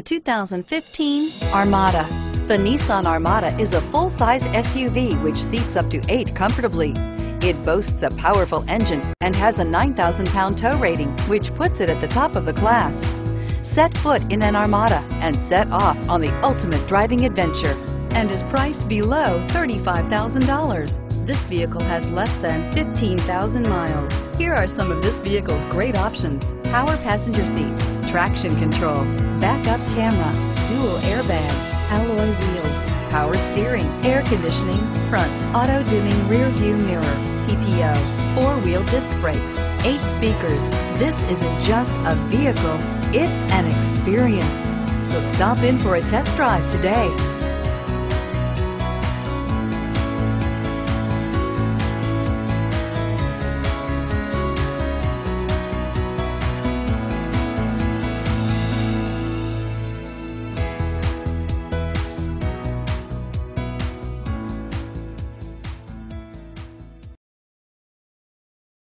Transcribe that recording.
The 2015 Armada. The Nissan Armada is a full-size SUV which seats up to eight comfortably. It boasts a powerful engine and has a 9,000-pound tow rating, which puts it at the top of the class. Set foot in an Armada and set off on the ultimate driving adventure and is priced below $35,000. This vehicle has less than 15,000 miles. Here are some of this vehicle's great options. Power passenger seat, traction control, backup camera, dual airbags, alloy wheels, power steering, air conditioning, front, auto dimming rear view mirror, PPO, four-wheel disc brakes, eight speakers. This isn't just a vehicle, it's an experience. So stop in for a test drive today.